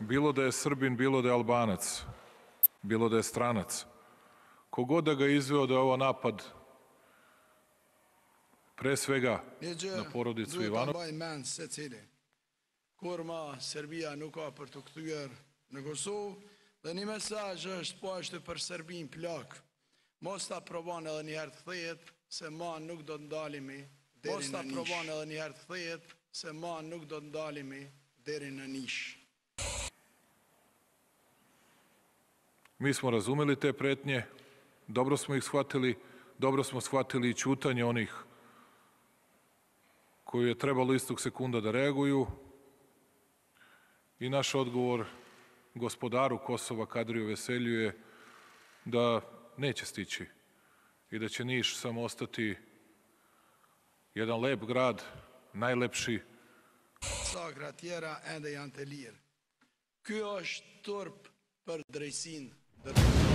bilo da je Srbin, bilo da je Albanac, bilo da je stranac, kogod da ga izveo da je ovo napad pre svega na porodicu Ivanov, mbajnë mend se cili. Kur ma Serbia nuk ka për të kthyer në Kosovë, dhe një mesazh është po është për Serbin plak. Mos ta provon edhe një herë të thjet se ma nuk do të ndalemi deri Mos ta provon edhe një herë të thjet se ma nuk do të ndalemi deri në nish. Mi smo razumeli te pretnje, dobro smo ih shvatili, dobro smo shvatili i ćutanje onih koji je trebalo istog sekunda da reaguju. I naš odgovor gospodaru Kosova Kadriju Veselju je da neće stići i da će Niš samo ostati jedan lep grad, najlepši, Sakra tjera ende janë të është turp për drejtsinë. The